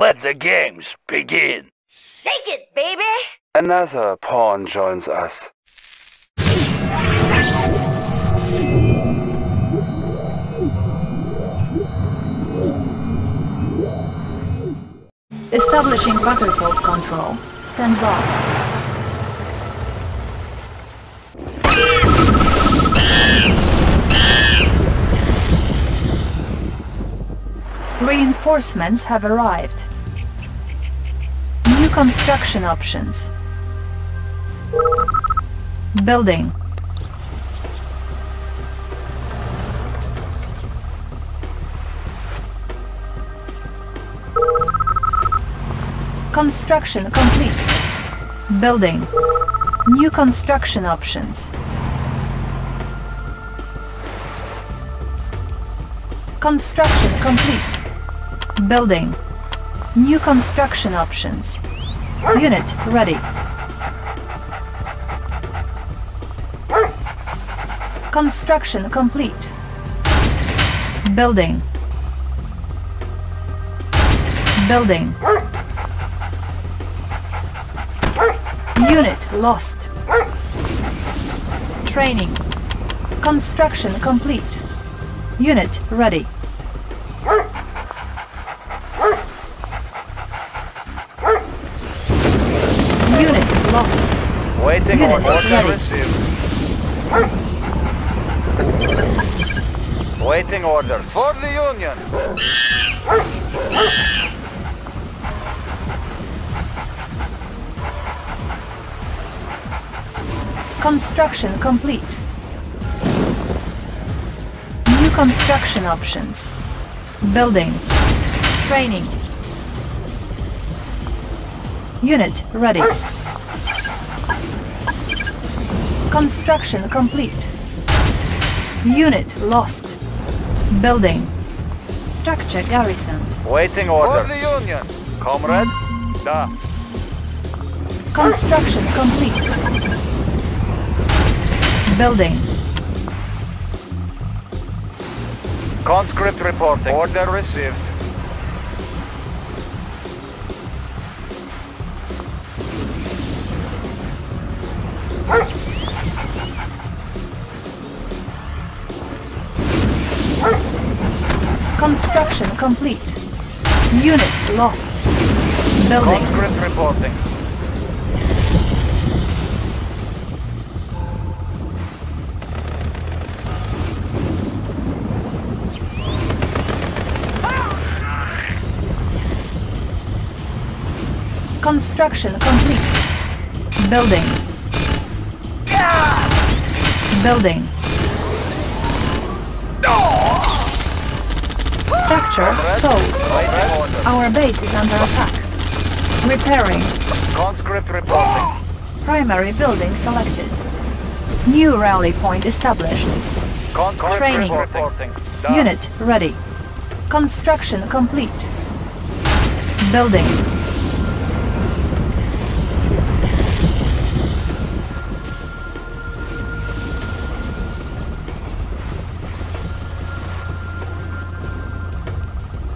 Let the games begin. Shake it, baby! Another pawn joins us. Establishing battlefield control. Stand by. Reinforcements have arrived. New construction options. Building. Construction complete. Building. New construction options. Construction complete. Building. New construction options. Unit ready. Construction complete. Building. Building. Unit lost. Training. Construction complete. Unit ready. Unit lost. Waiting Unit order. Order received. Waiting orders. For the Union. Construction complete. New construction options. Building. Training. Unit ready. Construction complete. Unit lost. Building. Structure garrison. Waiting For the Union. Comrade. Da. Construction complete. Building. Conscript reporting. Order received. Complete. Unit lost. Building. Conscript reporting. Construction complete. Building. Building. Structure sold. Our base is under attack. Repairing. Conscript reporting. Primary building selected. New rally point established. Conscript Training. reporting. Unit ready. Construction complete. Building.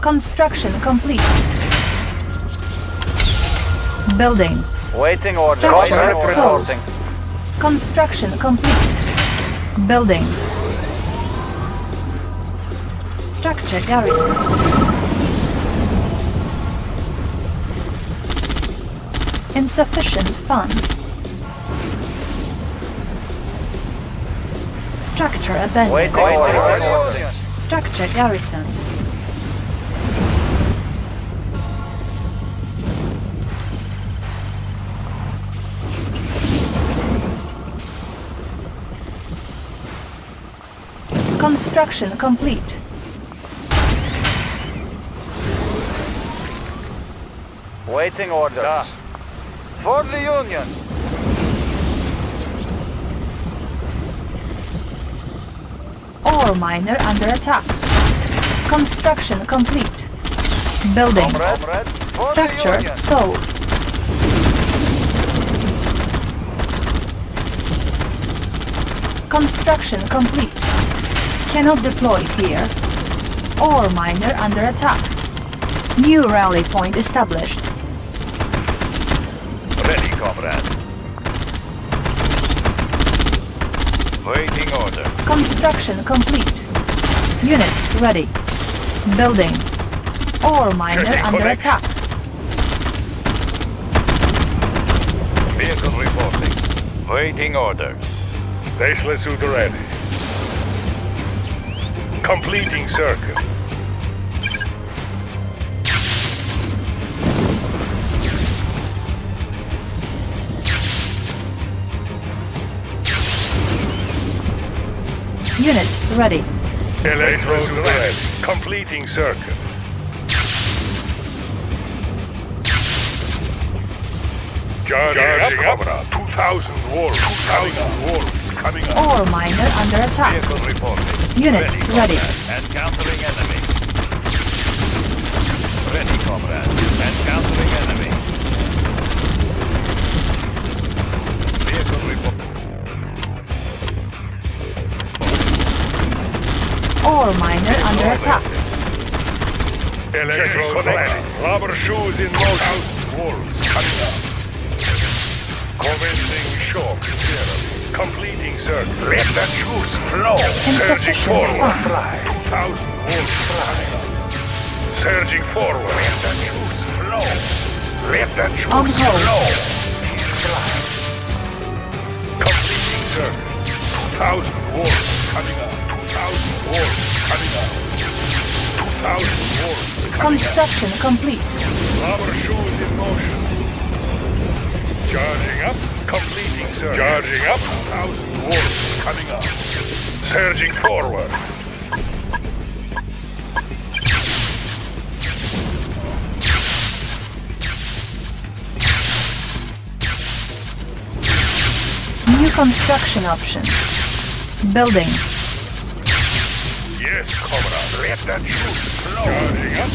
Construction complete. Building. Waiting order. Reporting. Construction complete. Building. Structure garrison. Insufficient funds. Structure abandoned. Waiting For the orders. Structure garrison. Construction complete. Waiting orders. Da. For the Union. Ore miner under attack. Construction complete. Building. Comrade. Comrade. For the Structure Union. sold. Construction complete. Cannot deploy here. Ore miner under attack. New rally point established. Ready, comrade. Waiting order. Construction complete. Unit ready. Building. Ore miner under connection. attack. Vehicle reporting. Waiting orders. Tesla suit ready. Completing circuit. Unit ready. Electrode ready. Completing circuit. Charging, up. 2000 volts. 2000 volts coming up. Ore miner under attack. Vehicle reporting. Unit ready. comrade. Encountering enemy. Ready, comrade. Encountering enemy. Vehicle report. Ore miner under attack. Electrode ready. Rubber shoes in motion. 2000 volts coming up. Commencing shock zero. Completing circuit. Let the shoes flow. Surging forward. 2000 volts coming up. Surging forward. Let the shoes flow. Let the On hold. flow. Completing circuit. 2000 volts coming up. 2000 volts coming up. 2000 volts coming up. Construction complete. Rubber shoes in motion. Charging up, completing surge. Charging up, 1000 volts coming up. Surging forward. New construction options. Building. Yes, comrade. Let that shoot flow. Charging up.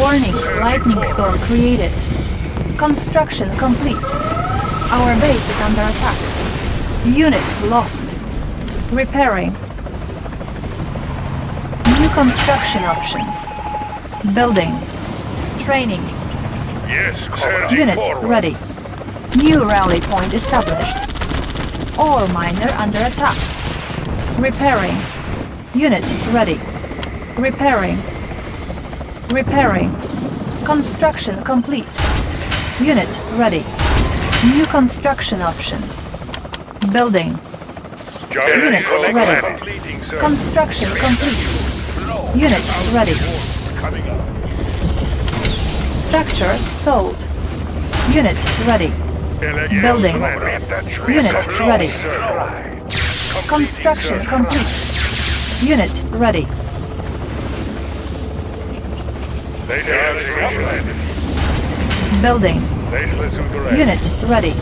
Warning, lightning storm created. Construction complete. Our base is under attack. Unit lost. Repairing. New construction options. Building. Training. Yes, comrade. Unit forward. ready. New rally point established. Ore miner under attack. Repairing. Unit ready. Repairing. Repairing. Construction complete. Unit ready. New construction options. Building. Charging Unit forward. ready. Construction complete. Unit ready. volts coming up. Structure sold. Unit ready. Building. ready. Let that shoot Unit ready. Construction complete. Unit ready. Charging up. Building. Tesla suit ready. Unit ready.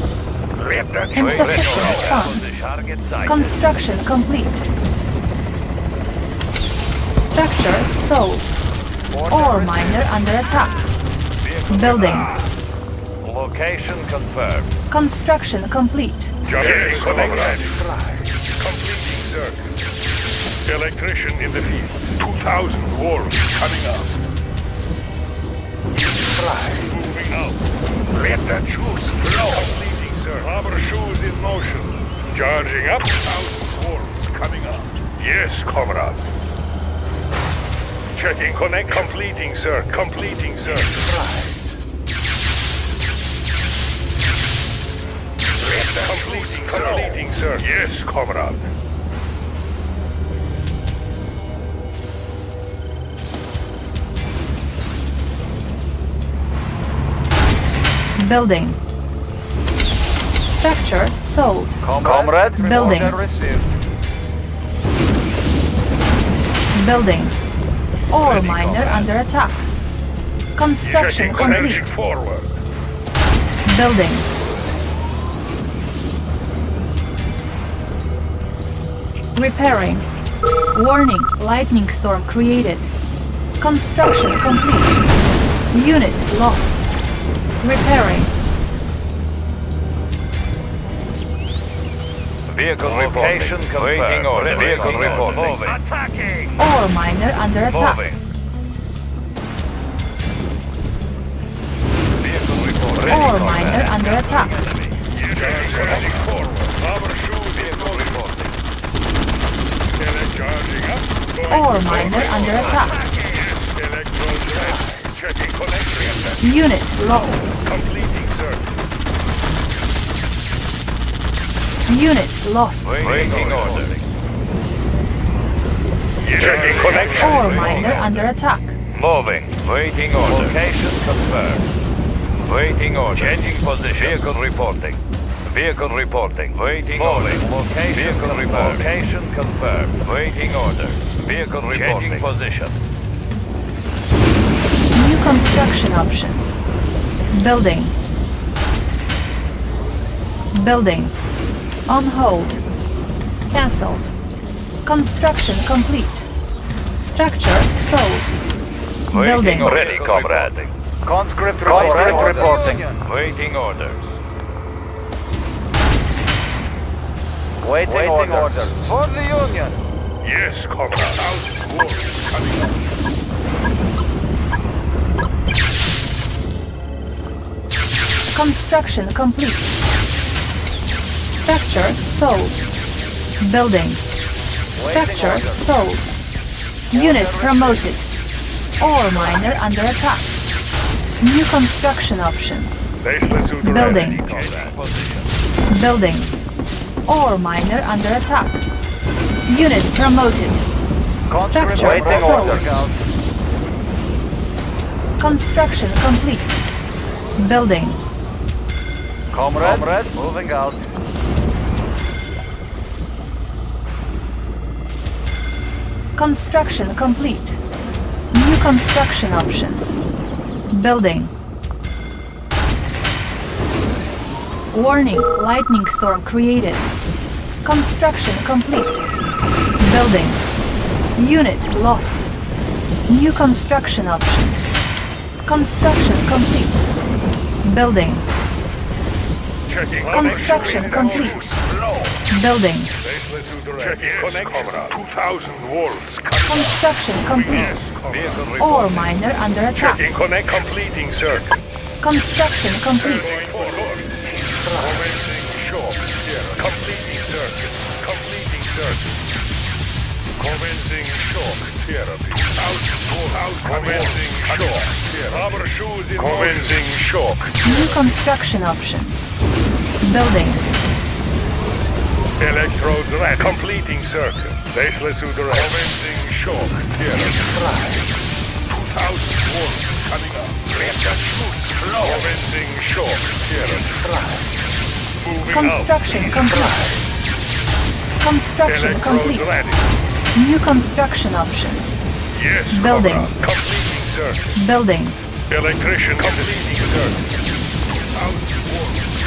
Let that shoot Insufficient flow. funds. Construction complete. Structure sold. Ore miner under attack. Building. Location confirmed. Construction complete. Charging connected. Completing. Electrician in the field. 2000 volts coming up. Moving out. Let the juice flow. Completing circuit. Rubber shoes in motion. Charging up. 2000 volts coming up. Yes, comrade. Checking connect. Completing sir. Completing circuit. Completing, completing, sir. Yes, comrade. Building. Structure sold. Comrade, Building. received. Building. Ready, miner comrade. under attack. Construction complete. forward. Building. Repairing. Warning, lightning storm created. Construction complete. Unit lost. Repairing. Vehicle location confirmed. Waiting order. Vehicle reporting. Moving. Attacking. All miner under attack. Moving. Vehicle. All miner under attack. All miner under attack. Electrodes ready. Checking. Unit lost. Completing circuit. Unit lost. Waiting order. Checking connection. Ore miner under attack. Moving. Waiting order. Location confirmed. Waiting order. Changing position. Vehicle reporting. Vehicle reporting. Waiting order. Location Vehicle reporting. Location confirmed. Waiting order. Vehicle reporting. Changing position. New construction options. Building. Building. On hold. Cancelled. Construction complete. Structure sold. Building. Waiting order. Ready, comrade. Conscript Conscript reporting. Waiting orders. Waiting, Waiting orders. For the Union. Yes, comrade. Thousand Construction complete. Structure sold. Building. Structure sold. Unit promoted. Ore miner under attack. New construction options. Building. Building. Ore miner under attack. Unit promoted. Structure sold. Construction complete. Building. Comrade, Comrade, moving out. Construction complete. New construction options. Building. Warning, lightning storm created. Construction complete. Building. Unit lost. New construction options. Construction complete. Building. Construction complete. Building. Tesla suit ready. Checking connection. 2,000 wolves coming Construction complete. Ore miner under attack. Completing circuit. Construction complete. Completing circuit. Completing circuit. Commencing shock therapy. Out, out, commencing shock. Rubber shoes in Commencing shock. New construction options. Building. Electrodes red. Completing circuit. Baseless. Commencing shock therapy. 2,000 volts coming up. Reactor shoot. Slow. Commencing shock therapy. Moving Construction out. complete. Construction Electrodes complete. ready. New construction options. Yes, Building. Completing circuit. Building. Electrician completing circuit.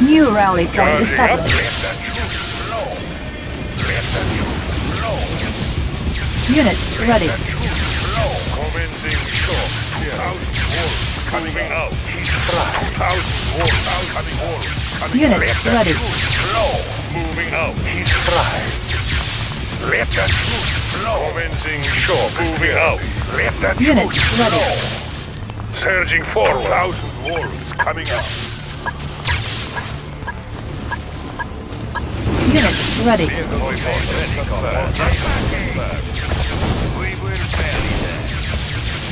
New rally point established. Reactor shoot. Slow. Reactor shoot. Slow. Unit ready. Slow. Commencing shock. Thousand volts coming out. Thousand volts out. Coming volts. Coming Unit ready. Moving out. He's fried. Reactor shoot. Slow. Commencing shock. Moving out. Unit shoot. ready. Slow. Surging forward. Thousand volts coming up. Them.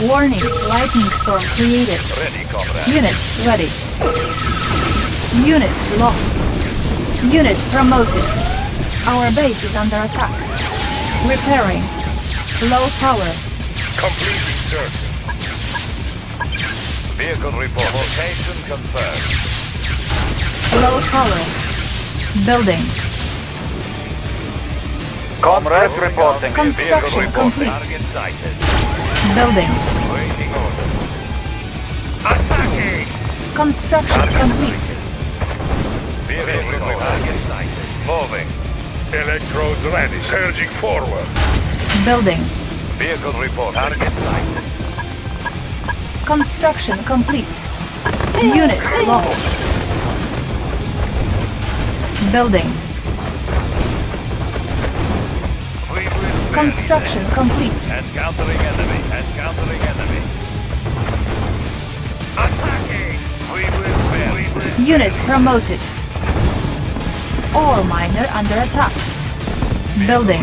Warning, lightning storm created. Ready. Unit ready. Unit lost. Unit promoted. Our base is under attack. Repairing. Low power. Completing circuit. Vehicle report. Location confirmed. Low power. Building. Comrade reporting. Construction report. complete. Building. Waiting order. Construction complete. Target sighted. Moving. Electrodes ready. Surging forward. Building. Vehicle report. Target sighted. Construction complete. Unit lost. Building. Construction complete. Encountering enemy. Encountering enemy. Attacking. We will bury. Unit promoted. Ore miner under attack. Building.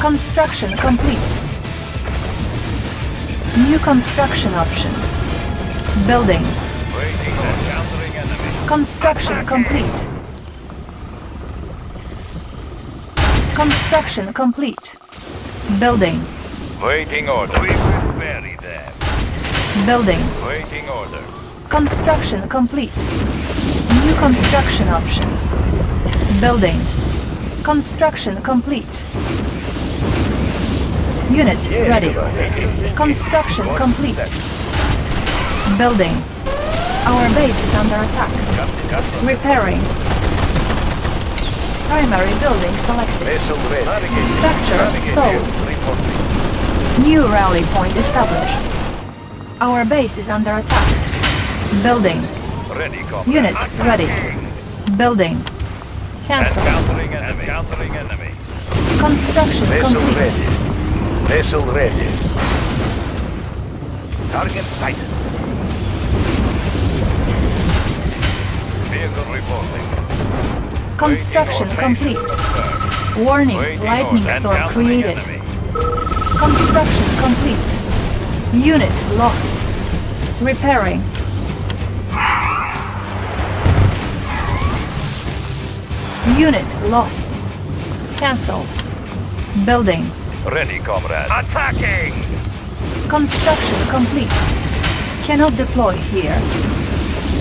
Construction complete. New construction options. Building. Waiting. Encountering enemy. Construction complete. Construction complete. Building. Waiting order. We will bury them. Building. Waiting order. Construction complete. New construction options. Building. Construction complete. Unit ready. Construction complete. Building. Our base is under attack. Repairing. Primary building selected. Structure sold. New rally point established. Our base is under attack. Building. Unit ready. Building. Cancel. Construction complete. ready. Vessel ready. Target sighted. Vehicle reporting. Construction complete. Warning, lightning storm created. Construction complete. Unit lost. Repairing. Unit lost. Cancel. Building. Ready, comrade. Attacking! Construction complete. Cannot deploy here.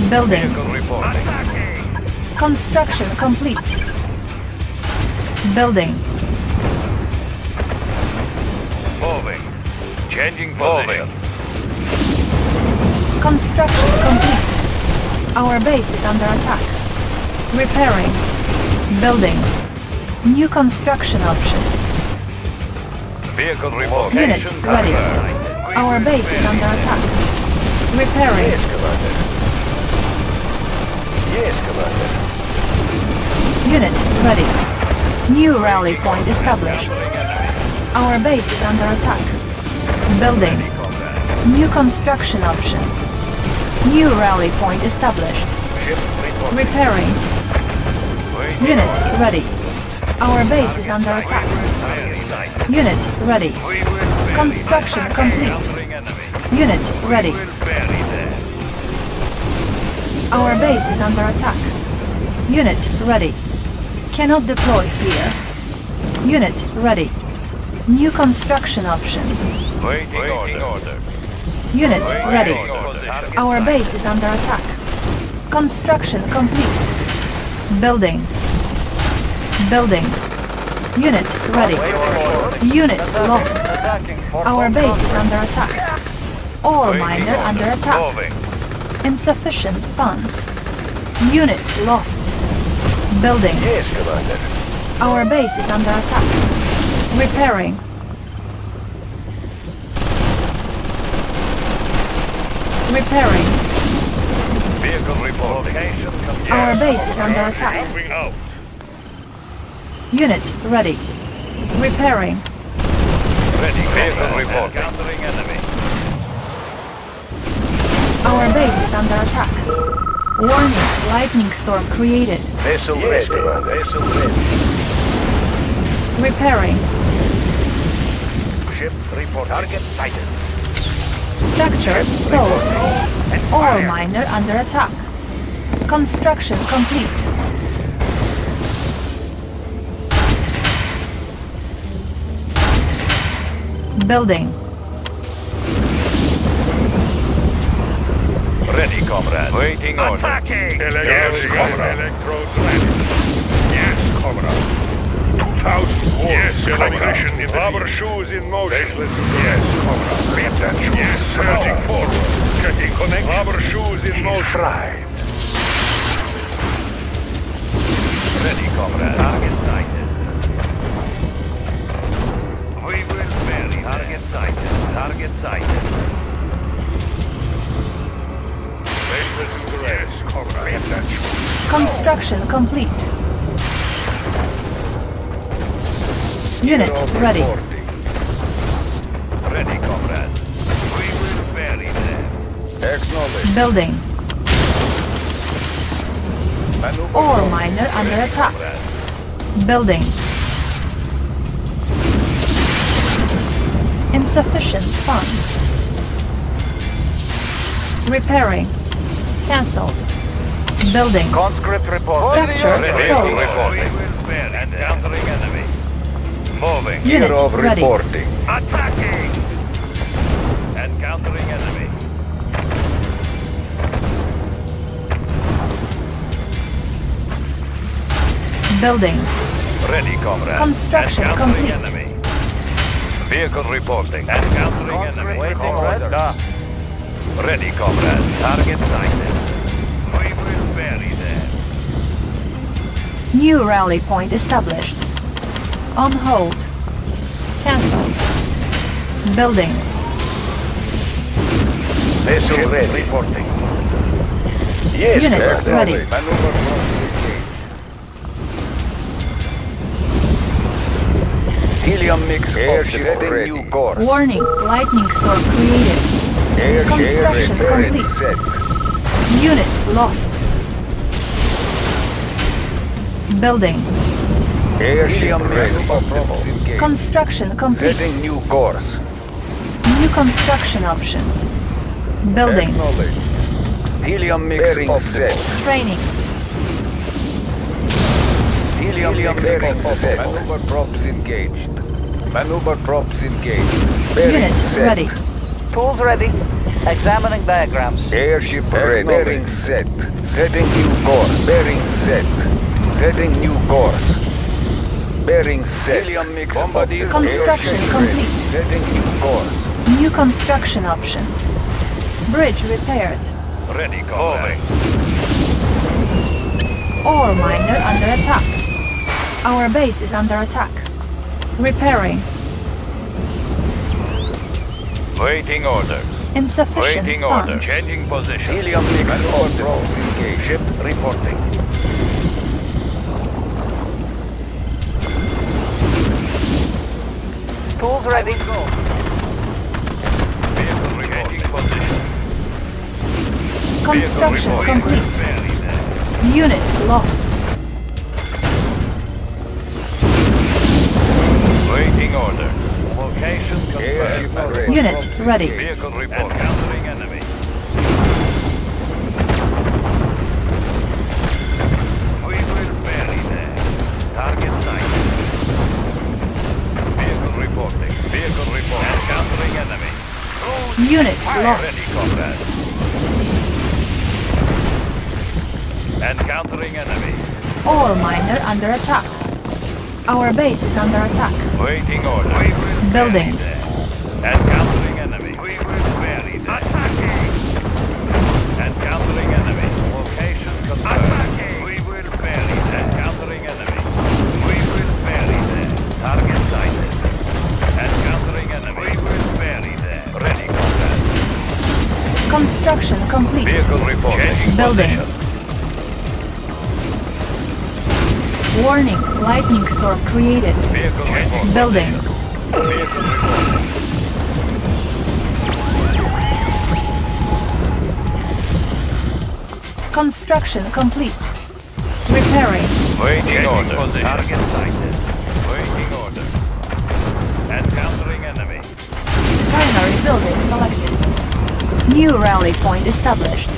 Building. Vehicle reporting. Attacking! Construction complete. Building. Moving. Changing position. Construction complete. Our base is under attack. Repairing. Building. New construction options. Vehicle reporting. Unit ready. Our base is under attack. Repairing. Yes, Commander. Unit ready. New rally point established. Our base is under attack. Building. New construction options. New rally point established. Repairing. Unit ready. Our base is under attack. Unit ready. Construction complete. Unit ready. Our base is under attack. Unit ready. Cannot deploy here. Unit ready. New construction options. Waiting order. Unit ready. Ready. Our base is under attack. Construction complete. Building. Building. Unit ready. Unit lost. Our base is under attack. Ore miner under attack. Moving. Insufficient funds. Unit lost. Building. Yes, Commander. Our base is under attack. Repairing. Repairing. Vehicle reporting. Our base is under attack. Moving out. Unit ready. Repairing. Ready. Vehicle reporting. Encountering enemy. Our base is under attack. Warning, lightning storm created. Vessel ready. Commander. Vessel ready. Repairing. Ship report. Target sighted. Structure sold. Ore miner under attack. Construction complete. Building. Ready, comrade. Waiting order. Attacking! Yes, comrade. Electrodes ready. Yes, comrade. 2000 watts. Yes, celebration in the Rubber shoes in motion. Yes, comrade. Reattention. Yes, surging forward. Check Ready, connect. Rubber shoes in motion. Fried. Ready, comrade. Target sighted. We will bury. Target sighted. Target sighted. Construction complete. Unit ready. Ready, comrade. We will bury them. Acknowledge. Building. Maneuver Ore miner under attack. Building. Insufficient funds. Repairing. Cancelled. Building. Conscript report. Structure Ready, sold. reporting. We will bury Encountering enemy. Moving. Unit Year of ready. reporting. Attacking! Encountering enemy. Building. Ready, comrade. Construction Encountering complete. enemy. Vehicle reporting. Encountering enemy. Waiting order. Ready, comrade. Target sighted. We will bury them. New rally point established. On hold. Cancelled. Building. Vessel ready. Reporting. Yes, Unit sir. ready. Maneuver. Helium mix Airship ready. new course. Warning. Lightning storm created. Airship Construction complete. Unit lost. Building. Airship ready. Construction complete. Setting new course. New construction options. Building. Helium mixing set. Training. Helium, mix set. Maneuver props engaged. Maneuver props engaged. Bearing Unit set. ready. Tools ready. Examining diagrams. Airship ready. Bearing set. Setting new course. Bearing set. Setting new course. Bearing set. Helium mix Bombardier. Construction Airship complete. ready. Setting new course. New construction options. Bridge repaired. Ready, comrade. Ore miner under attack. Our base is under attack. Repairing. Waiting orders. Insufficient Waiting order. funds. Changing position. Helium mix maneuver props engaged. Ship reporting. Tools ready. Vehicle changing position. Construction complete. Unit lost. Waiting orders. Location confirmed. Unit ready. Vehicle report. Encountering enemy. We will bury them. Target sighted. Vehicle reporting. Vehicle report. Encountering enemy. Cruise Unit lost. Ready, comrade. Encountering enemy. Ore miner under attack. Our base is under attack. Waiting order. Building. Encountering enemy. We will bury them. Attacking. Encountering enemy. Location confirmed. Attacking. We will bury them. Encountering enemy. We will bury them. Target sighted. Encountering enemy. We will bury them. Ready, comrade. Construction complete. Vehicle report. Changing Building. Warning. Lightning storm created. Building. Vehicle report. Construction complete. Repairing. Waiting order. Position. Target sighted. Waiting order. Encountering enemy. Primary building selected. New rally point established.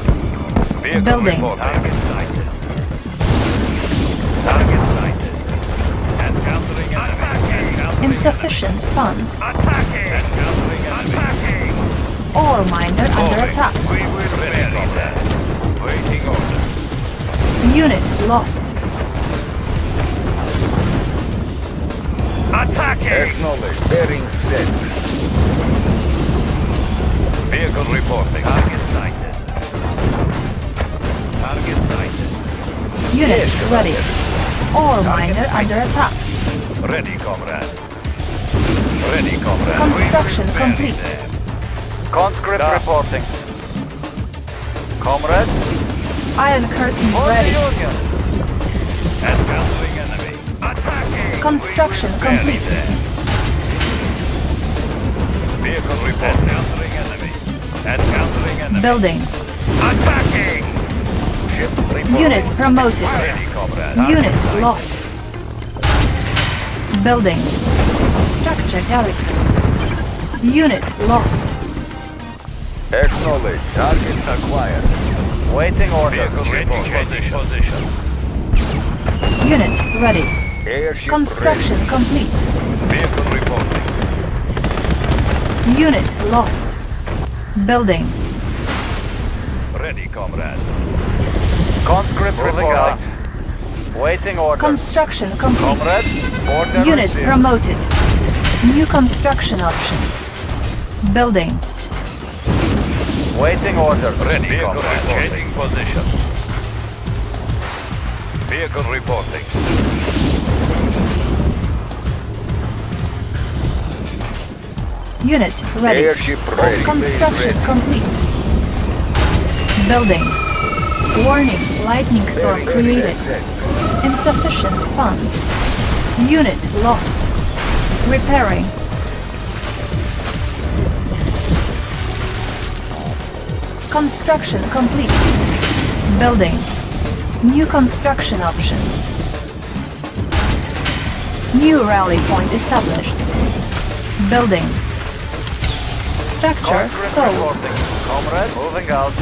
Vehicle Building. report. Target sighted. Target Insufficient funds. enemy. Attacking. Encountering enemy. Ore miner under attack. We will bury them. Waiting order. Unit lost. Attacking. Acknowledge. Bearing set. Vehicle reporting. Target sighted. Target sighted. Unit ready. Ore miner under attack. Ready, comrade. Ready, comrade. Construction complete. there. Conscript Da. reporting. Comrade, Iron curtain for the ready. Union. Encountering enemy. Attacking. Construction Very complete. there. Vehicle report. Encountering enemy. Encountering enemy. Building. Attacking. Ship report. Unit promoted. Ready, comrade. Unit lost. Building. Structure garrison. Unit lost. Acknowledge. Target acquired. Waiting order. Vehicle report. Changing position. Unit ready. Airship Construction complete. Vehicle reporting. Unit lost. Building. Ready, comrade. Conscript Moving reporting. Waiting order. Construction complete. Comrade, order Unit received. promoted. New construction options. Building. Waiting order. Ready, Vehicle comrade. reporting. Changing position. Vehicle reporting. Unit ready. ready. Airship ready. Construction Base complete. Building. Warning, lightning storm created. Insufficient funds. Unit lost. Repairing. Construction complete. Building. New construction options. New rally point established. Building. Structure Conscript sold. reporting. Comrade, moving out.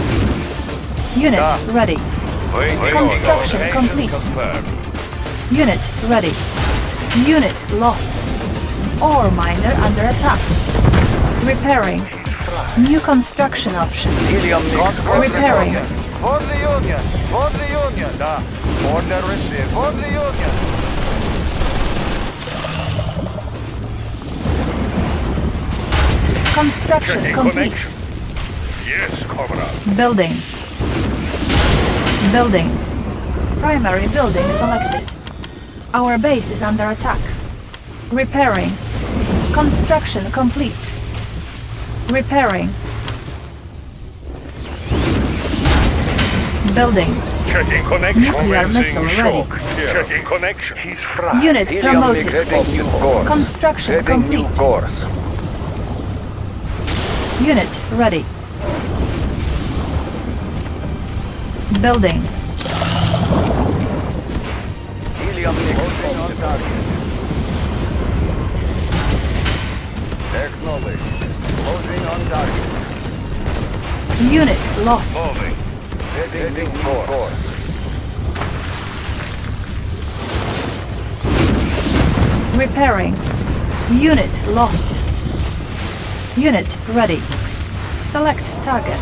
Unit Ah. ready. Waiting Construction order. Location complete. Unit ready. Unit lost. Ore miner under attack. Repairing. New construction options. Repairing. For the Union. For the Union. Da. Order received. For the Union. Construction Checking complete. connection. Yes, comrade. Building. Building. Primary building selected. Our base is under attack. Repairing. Construction complete. Repairing. Building. Checking connection. Nuclear missile ready. shock. Checking connection. He's fried. Unit Helium promoted. mix setting new. Construction new complete. course. Unit ready. Building. Helium mix on target. Acknowledge. Closing on target. Unit lost. Moving. Setting new course. Repairing. Unit lost. Unit ready. Select target.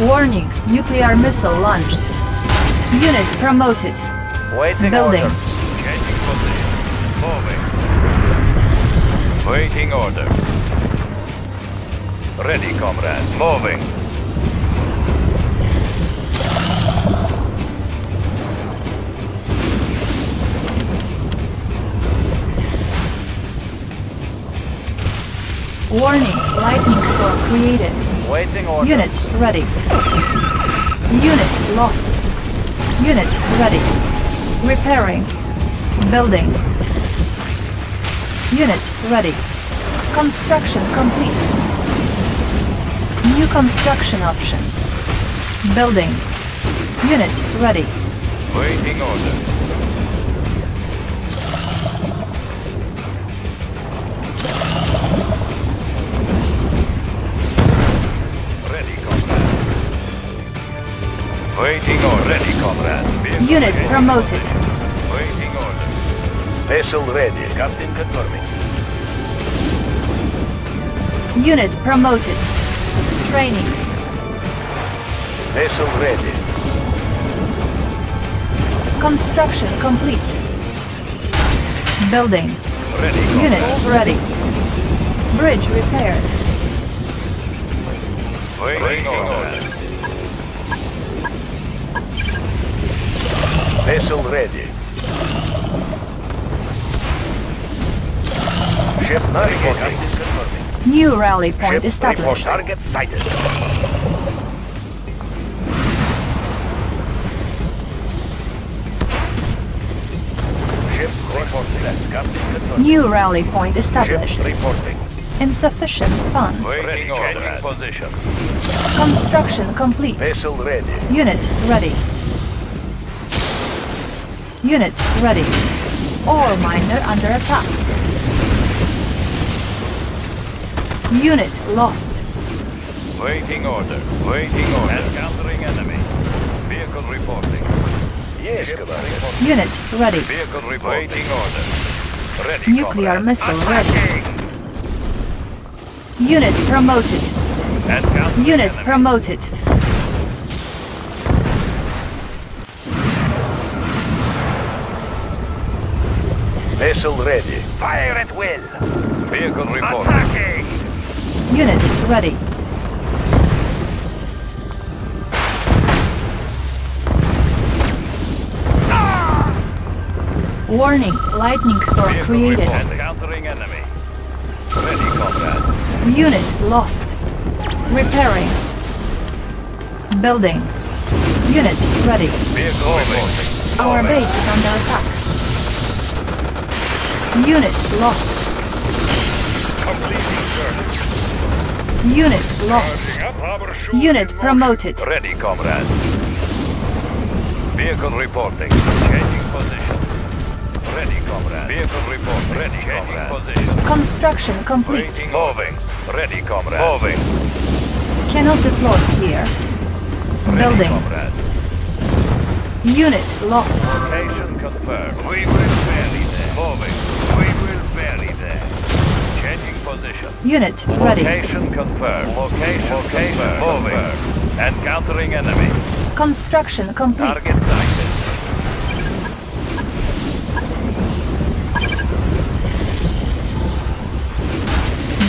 Warning, nuclear missile launched. Unit promoted. Waiting Building. order. Changing position. Moving. Waiting order. Ready, comrade. Moving. Warning, lightning storm created. Waiting order. Unit ready. Unit lost. Unit ready. Repairing. Building. Unit ready. Construction complete. New construction options. Building. Unit ready. Waiting order. Ready, comrade. Waiting order. Ready, comrade. Unit ready. promoted. Waiting order. Vessel ready. Captain confirming. Unit promoted. Training. Vessel ready. Construction complete. Building. Ready. Unit ready. Bridge repaired. Waiting order. Vessel ready. Ship navigating. New rally point Ship report established. target sighted. Ship reporting. Captain confirmed. New rally point established. Ship reporting. Insufficient funds. Waiting order. Changing position. Construction complete. Vessel ready. Unit ready. Unit ready. Ore miner under attack. Unit lost. Waiting order. Waiting order. Encountering enemy. Vehicle reporting. Yes, Commander. Unit ready. Vehicle reporting. Waiting order. Ready, Nuclear comrade. missile ready. Unit promoted. Encountering Unit enemy. promoted. Vessel ready. Fire at will. Vehicle reporting. Attacking. Unit ready. Warning, lightning storm Vehicle created. enemy. Ready, comrade. Unit lost. Repairing. Building. Unit ready. Vehicle reporting. Our base is under attack. Unit lost. Completing search. Unit lost. Charging up. Rubber shoot Unit promoted. Ready, comrade. Vehicle reporting. Changing position. Ready, comrade. Vehicle report. Ready, Changing position. Construction complete. Waiting. Moving. Ready, comrade. Moving. Cannot deploy here. Ready, Building. comrade. Unit lost. Location confirmed. We will bury them. Moving. Position. Unit ready. Location confirmed. Location, confirmed. Moving. Encountering enemy. Construction complete. Target sighted.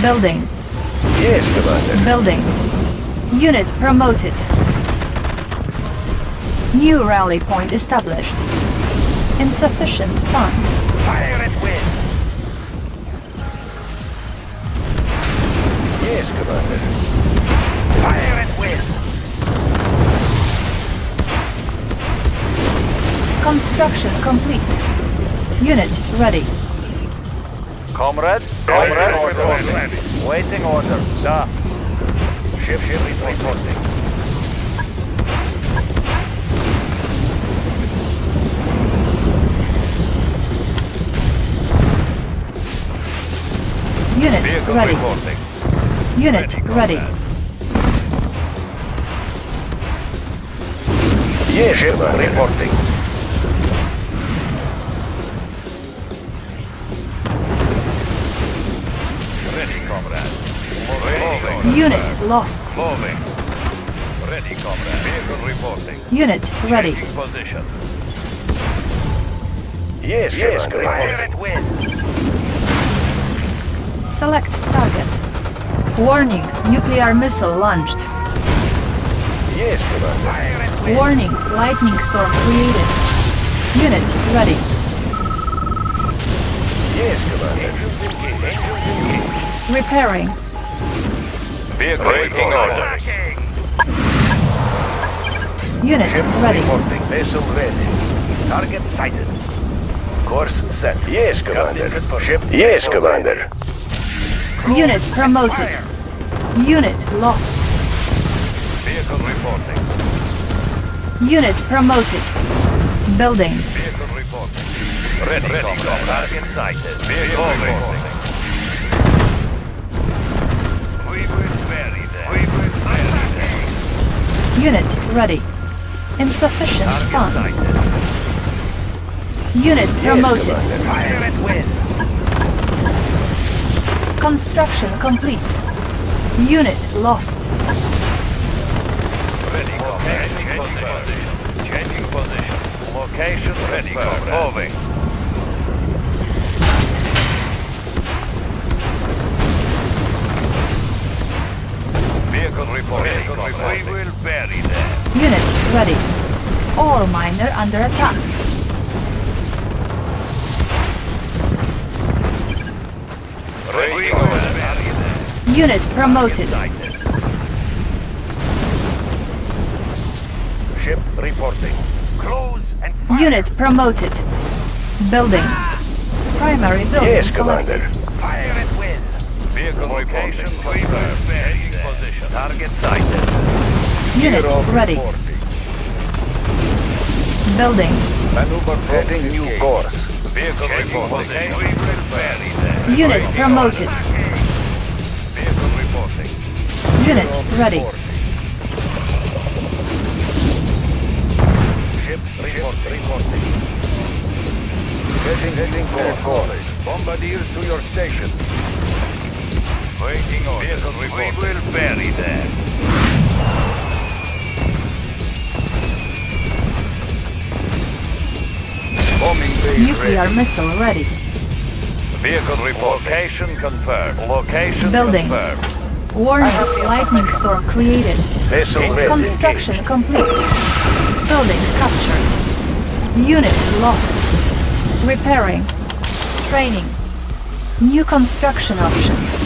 Building. Yes, Commander. Building. Unit promoted. New rally point established. Insufficient funds. Fire at will. Fire at will. Construction complete. Unit ready. Comrade? Comrade, Comrade? ready. Waiting order. Da. Ship, ship reporting. Unit Vehicle ready. reporting. Unit ready. Yes, ship reporting. Ready, comrade. Moving. Unit lost. Moving. Ready, comrade. Vehicle reporting. Unit ready. Changing position. Yes, yes, Fire at will. Select target. Warning, nuclear missile launched. Yes, Commander. Fire at will. Warning, lightning storm created. Unit ready. Yes, Commander. Engines engaged. Engines engaged. Repairing. Vehicle waiting order. Unit Ship ready. reporting. Vessel ready. Target sighted. Course set. Yes, Commander. Ship. Yes, Commander. Unit promoted. Unit lost. Vehicle reporting. Unit promoted. Building. Vehicle reporting. Ready, Ready comrade. Target sighted. Vehicle reporting. We will bury them. We will bury them. Unit ready. Insufficient Target funds. sighted. Unit promoted. Will. Construction complete. Unit lost. Ready, comrade. Changing position. Changing position. Location ready, comrade. Moving. Vehicle reporting. Vehicle reporting. We will bury them. Unit ready. Ore miner under attack. Unit promoted. Ship reporting. Close and Unit promoted. Building. Primary building Yes, selected. Commander. fire at will. Vehicle reporting. We will bury position. Target sighted. Unit Zero ready. reporting. Building. Maneuver setting new course. Vehicle reporting. Unit promoted. Unit ready. Ship reporting. Setting heading course. Bombardiers to your station. Waiting order. Vehicle reporting. We will bury them. Nuclear ready. missile ready. Vehicle report. Location confirmed. Location Building. confirmed. Warning, lightning storm created. Vessel ready. Construction complete. Building captured. Unit lost. Repairing. Training. New construction options.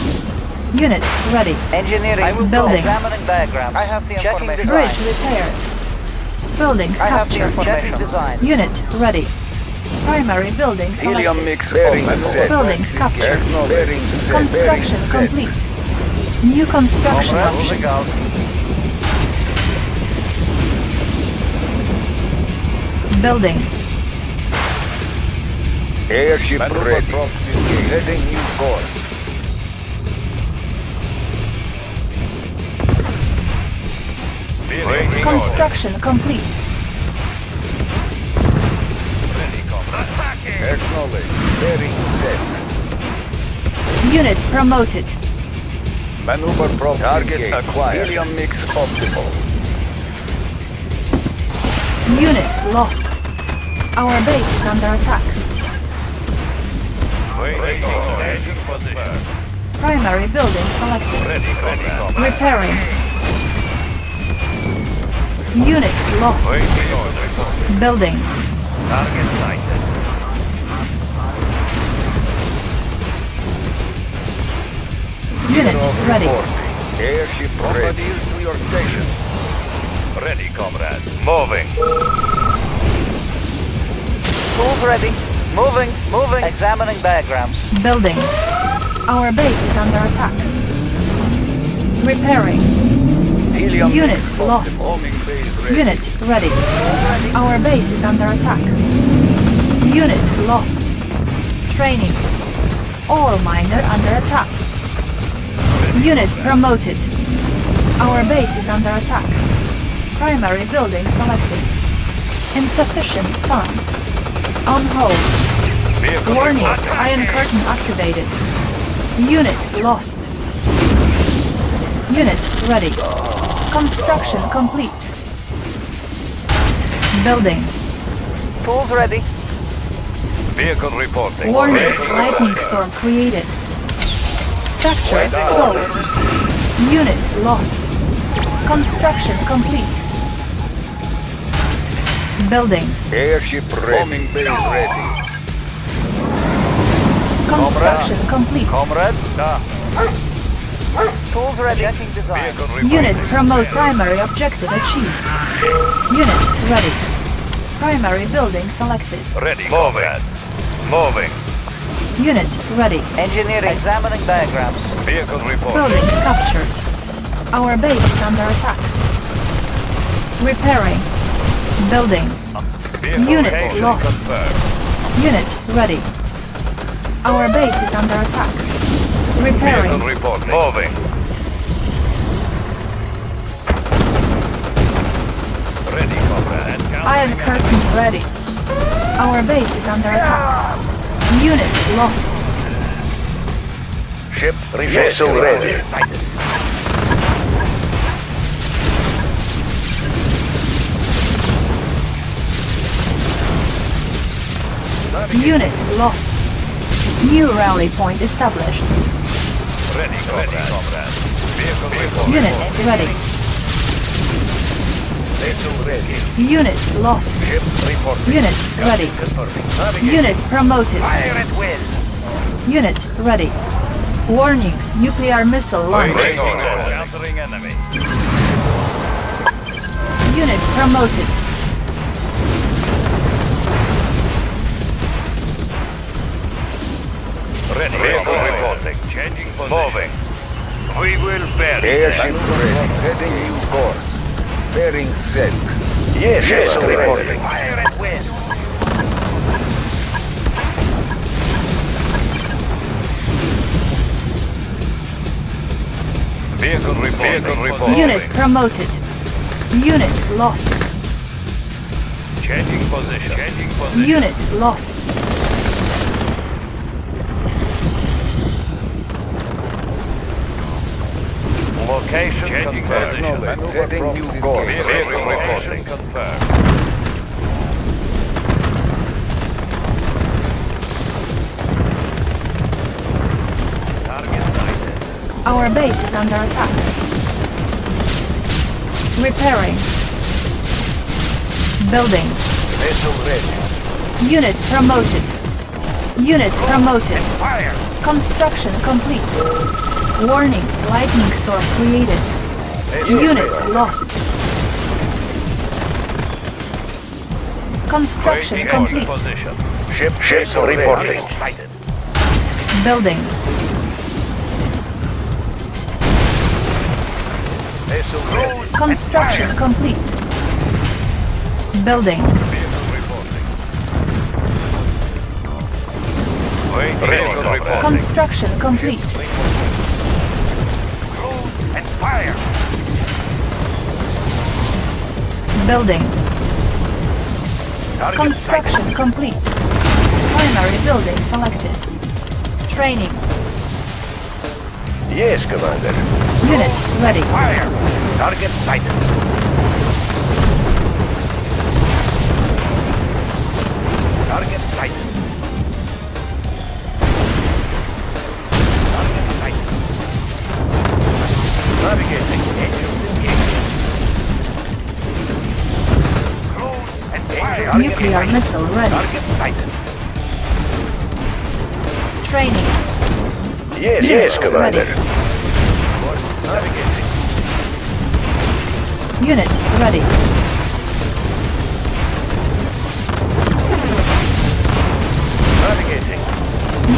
Unit ready. Engineering. I will go. Building. Examining diagram. I have the information. Bridge repaired. Building I captured. Unit ready. Primary building Helium mix bearing set. Building captured. Bearing set. Construction bearing set. complete. New construction Moving options. Building. Airship Maneuver ready. props engaged. Setting new course. Construction complete. Comrade. Attacking. Acknowledge. Bearing set. Unit promoted. Maneuver props Target acquired. Helium mix optimal. Unit lost. Our base is under attack. Waiting order. Engine position. Primary building selected. Ready, comrade. Repairing. Unit lost. Waiting. Building. Target sighted. Unit ready. Reporting. Airship ready. Bombardiers to your station. Ready, comrade. Moving. Tools ready. Moving. Moving. Examining diagrams. Building. Our base is under attack. Repairing. Helium Unit lost. optimal. Ready. Unit ready. Our base is under attack. Unit lost. Training. Ore miner under attack. Unit promoted. Our base is under attack. Primary building selected. Insufficient funds. On hold. Vehicle Warning. Iron curtain activated. Unit lost. Unit ready. Construction complete. Building. Tools ready. Vehicle reporting. Warning. Lightning storm created. Structure sold. Unit lost. Construction complete. Building. Airship ready. Bombing base ready. Construction complete. Comrade. Da. Tools ready. Checking design. Unit promote primary objective achieved. Unit ready. Primary building selected. Ready, moving. Moving. Unit ready. Engineering. Examining diagrams. Vehicle report. Building captured. Our base is under attack. Repairing. Building. Vehicle Unit lost. confirmed. Unit ready. Our base is under attack. Repairing. Vehicle reporting. Moving. Ready, comrade. Iron curtain ready. Our base is under attack. Unit lost. Ship vessel ready. Unit lost. New rally point established. Ready, comrade. Vehicle reporting. Unit ready. Vessel ready. Unit lost. Unit ready. Unit promoted. Fire at will. Unit ready. Warning, nuclear missile launched. Waiting order. Countering enemy. Unit promoted. Ready. Vehicle reporting. Changing position. Moving. We will bury Airship ready. Setting new course. Bearing set. Yes, Vessel Commander. reporting. Fire at will. Vehicle reporting. Vehicle reporting. Unit promoted. Unit lost. Changing position. Changing position. Unit lost. Location Changing Acknowledged. Setting new course. Vehicle reporting. Confirmed. Target sighted. Our base is under attack. Repairing. Building. Vessel ready. Unit promoted. Unit promoted. Construction complete. Warning, lightning storm created. Unit lost. Construction complete. position. Ship Ship reporting. Building. Construction complete. Building. Vehicle reporting. Reporting. Construction complete. Fire! Building. Construction complete. Primary building selected. Training. Yes, Commander. Unit ready. Fire! Target sighted. Nuclear missile ready. Target sighted. Training. Yes, yes, Commander. Navigating. Unit ready. Navigating.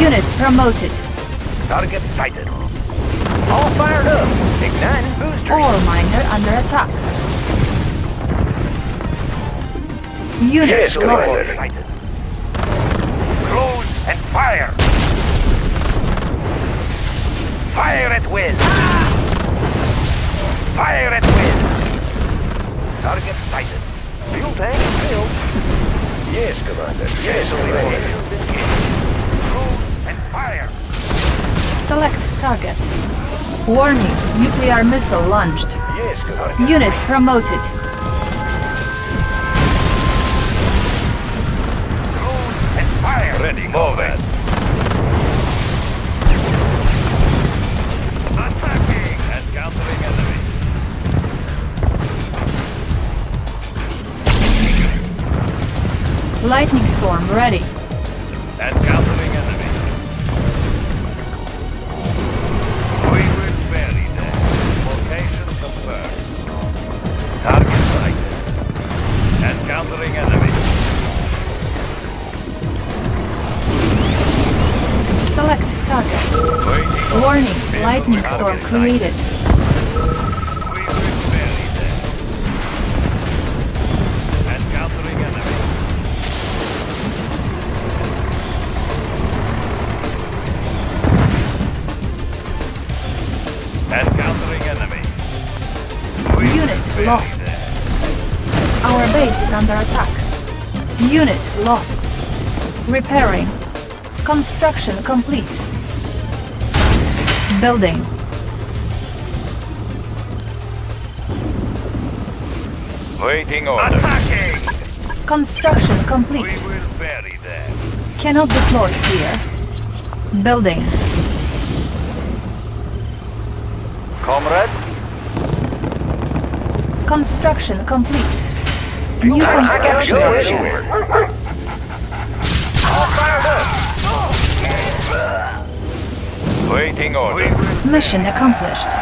Unit promoted. Target sighted. All fired up. Igniting boosters. Ore miner under attack. Unit lost. Sighted. Close and fire. Fire at will. Fire at will. Target sighted. Fuel tank filled. Yes, Commander. Yes, Commander. Close and fire. Select target. Warning, nuclear missile launched. Yes, Commander. Unit promoted. And fire. Ready. Moving. Attacking and countering enemy. Lightning storm ready. Warning, lightning storm created. Unit lost. Our base is under attack. Unit lost. Repairing. Construction complete. Building. Waiting order. Attacking! Construction We complete. will bury them. Cannot deploy here. Building. Comrade? Construction complete. New construction options. Waiting order. Mission accomplished.